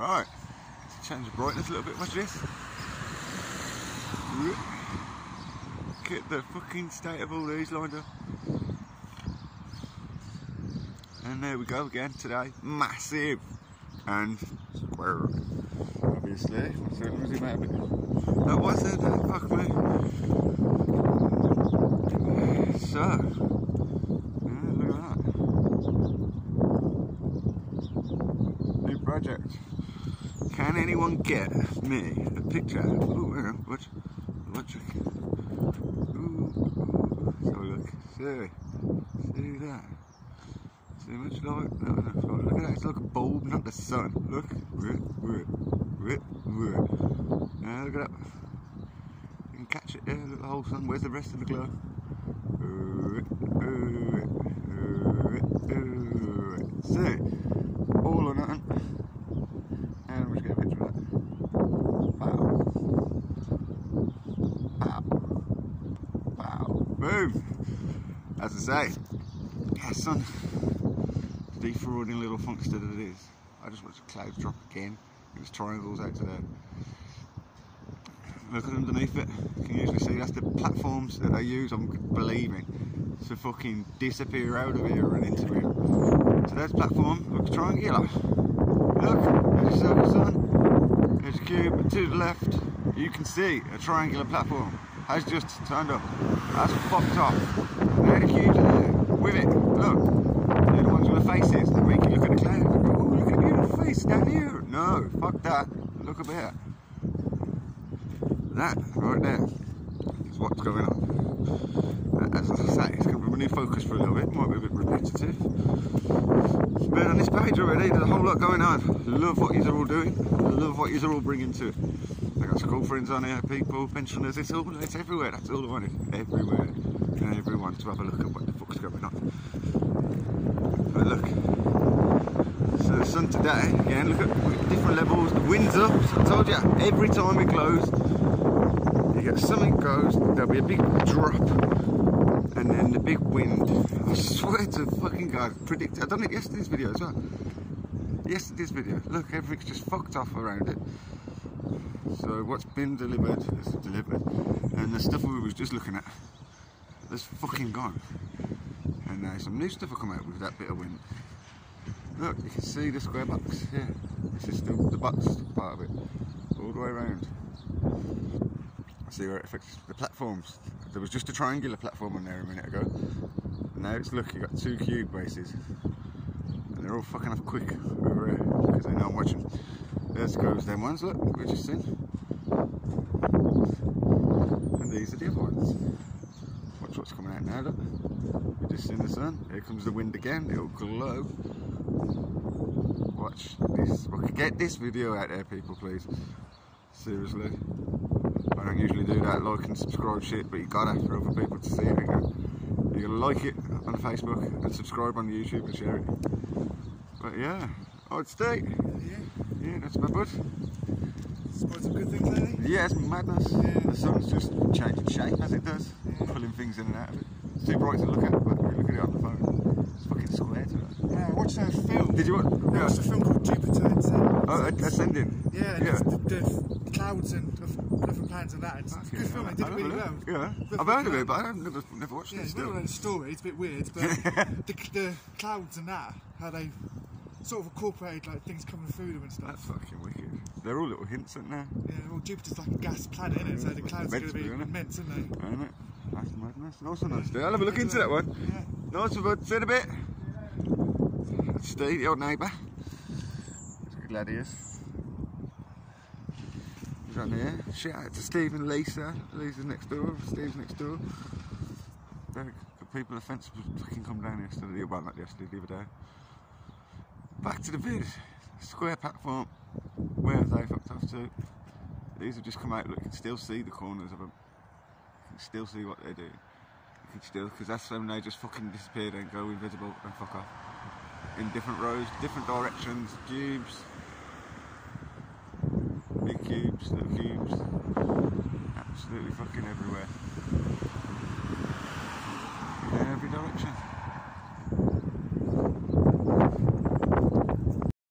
Right, let's change the brightness a little bit. Watch this. Get the fucking state of all these lined up. And there we go again today. Massive and square. Obviously. What's that noisy maybe? That was it, fuck me. So, yeah, look at that. New project. Can anyone get me a picture? Ooh, hang on, watch. Watch. Ooh. Let's have a look. See. See that? See much light? No, no, sorry. Look at that. It's like a bulb, not the sun. Look. Whip, whip, whip, whip. Now look at that. You can catch it there. Look the whole sun. Where's the rest of the glow? See? All or nothing. And we'll just get a picture of that. Wow. Wow. Wow. Boom. Say, yeah, son, defrauding little funkster that it is. I just watched the clouds drop again. It was triangles out there. Look at underneath it. You can usually see that's the platforms that they use, I'm believing, to fucking disappear out of here and into here. So there's platform, looks triangular. Look, there's a circle sun, there's a cube, to the left, you can see a triangular platform has just turned up. That's fucked off. Cubes are there, with it, look. They're the ones with the faces that make you look at the clouds and go, oh, look at the beautiful face down here. No, fuck that. Look up here. That, right there, is what's going on. As I say, it's going to be a new focus for a little bit, might be a bit repetitive. It's on this page already, there's a whole lot going on. Love what you are all doing, love what you are all bringing to it. I got school friends on here, people, pensioners, it's all, it's everywhere, that's all I wanted. Everywhere, have a look at what the fuck's going on. But look, so the sun today, again, look at different levels, the wind's up, I told you, every time we close, you get something goes, there'll be a big drop, and then the big wind. I swear to fucking God, predict. I done it yesterday's video as well. Yesterday's video. Look, everything's just fucked off around it. So what's been delivered is delivered, and the stuff we was just looking at, that's fucking gone. And now some new stuff will come out with that bit of wind. Look, you can see the square box here. This is still the box part of it, all the way around I see where it affects the platforms. There was just a triangular platform on there a minute ago. And now it's look, you've got two cube bases. And they're all fucking up quick over here because they know I'm watching. There's goes them ones, look, we just seen. And these are the other ones. Watch what's coming out now, look. We just seen the sun. Here comes the wind again, it'll glow. Watch this. Get this video out there, people, please. Seriously. I don't usually do that, like and subscribe shit, but you gotta for other people to see it again. You gotta like it on Facebook and subscribe on YouTube and share it. But yeah, oh it's day. Yeah. Yeah, that's my bud. Some good things lately? Yeah, it's madness. Yeah. The sun's just changing shape as it does, Yeah. pulling things in and out of it. It's too bright to look at, but you look at it on the phone, it's fucking square to it. Yeah, I watched a film. Did you watch? I Yeah. watched a film called Jupiter Ascending. Oh, uh, Ascending. Yeah, Yeah. The, the clouds and different planets and that. It's a good film. They did it really well. Yeah, I've heard of it, but I've never, never watched Yeah, it it's still. a story. It's a bit weird, but the, the clouds and that, how they sort of incorporate like things coming through them and stuff. That's fucking wicked. They're all little hints, aren't they? Yeah, well, Jupiter's like a gas planet, isn't it? So the clouds are going to be isn't immense, aren't they? Ain't it? That's madness. Nice one, nice. I'll have a look into that one. Yeah. Nice one, bud. See in a bit. That's Steve, the old neighbour. He's a good lad he is. He's on here. Shout out to Steve and Lisa. Lisa's next door. Steve's next door. Very good people. The fence was fucking come down yesterday. Well, not yesterday, the other day. Back to the vid. Square platform. Where have they fucked off to? These have just come out. Look, you can still see the corners of them. Still see what they do. You can still, because that's when they just fucking disappear and go invisible and fuck off. In different rows, different directions, cubes. Big cubes, little cubes. Absolutely fucking everywhere. In every direction.